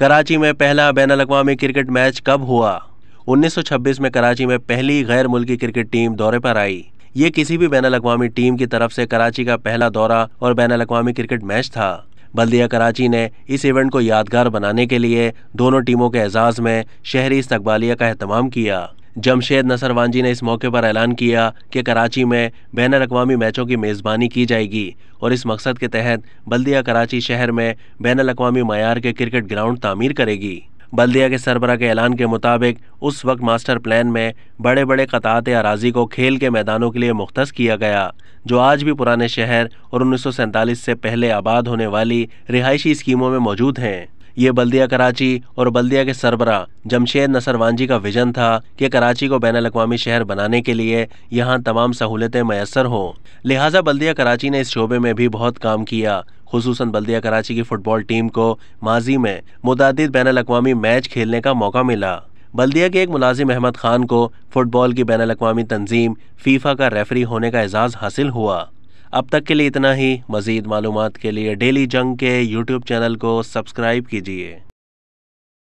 कराची में पहला बैन अवी क्रिकेट मैच कब हुआ? 1926 में कराची में पहली गैर मुल्की क्रिकेट टीम दौरे पर आई। ये किसी भी बैन अवी टीम की तरफ़ से कराची का पहला दौरा और बैन अवी क्रिकेट मैच था। बल्दिया कराची ने इस इवेंट को यादगार बनाने के लिए दोनों टीमों के एजाज में शहरी इस्तबालिया का अहतमाम किया। जमशेद नसर वांजी ने इस मौके पर ऐलान किया कि कराची में बैन अवी मैचों की मेज़बानी की जाएगी और इस मकसद के तहत बल्दिया कराची शहर में बैन अवी मैार के क्रिकेट ग्राउंड तामीर करेगी। बल्दिया के सरबरा के ऐलान के मुताबिक उस वक्त मास्टर प्लान में बड़े बड़े कतात अराजी को खेल के मैदानों के लिए मुख्त किया गया, जो आज भी पुराने शहर और उन्नीस से पहले आबाद होने वाली रिहायशी स्कीमों में मौजूद हैं। ये बल्दिया कराची और बल्दिया के सरबरा जमशेद नसरवानजी का विजन था कि कराची को बैन अवी शहर बनाने के लिए यहाँ तमाम सहूलतें मैसर हों। लिहाजा बल्दिया कराची ने इस शोबे में भी बहुत काम किया खसूस बल्दिया कराची की फुटबॉल टीम को माजी में मुतद बैन अवी मैच खेलने का मौका मिला। बल्दिया के एक मुलाजिम अहमद खान को फुटबॉल की बैन अवी तंजीम फीफा का रेफरी होने का एजाज़ हासिल हुआ। अब तक के लिए इतना ही। मज़ीद मालूम के लिए डेली जंग के यूट्यूब चैनल को सब्सक्राइब कीजिए।